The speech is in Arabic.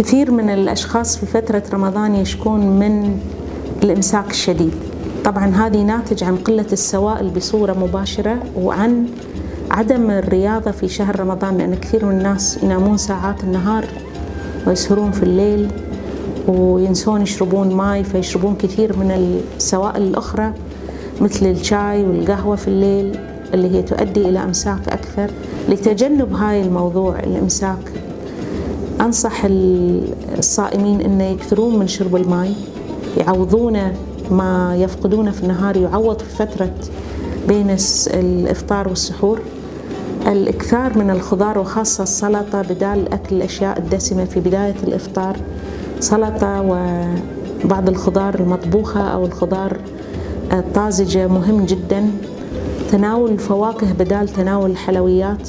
كثير من الأشخاص في فترة رمضان يشكون من الإمساك الشديد. طبعا هذه ناتج عن قلة السوائل بصورة مباشرة وعن عدم الرياضة في شهر رمضان لأن كثير من الناس ينامون ساعات النهار ويسهرون في الليل وينسون يشربون ماء فيشربون كثير من السوائل الأخرى مثل الشاي والقهوة في الليل اللي هي تؤدي إلى إمساك أكثر. لتجنب هاي الموضوع الإمساك أنصح الصائمين أن يكثرون من شرب الماء يعوضون ما يفقدونه في النهار يعوض في فترة بين الإفطار والسحور. الإكثار من الخضار وخاصة السلطة بدال أكل الأشياء الدسمة في بداية الإفطار. سلطة وبعض الخضار المطبوخة أو الخضار الطازجة مهم جدا. تناول الفواكه بدال تناول الحلويات.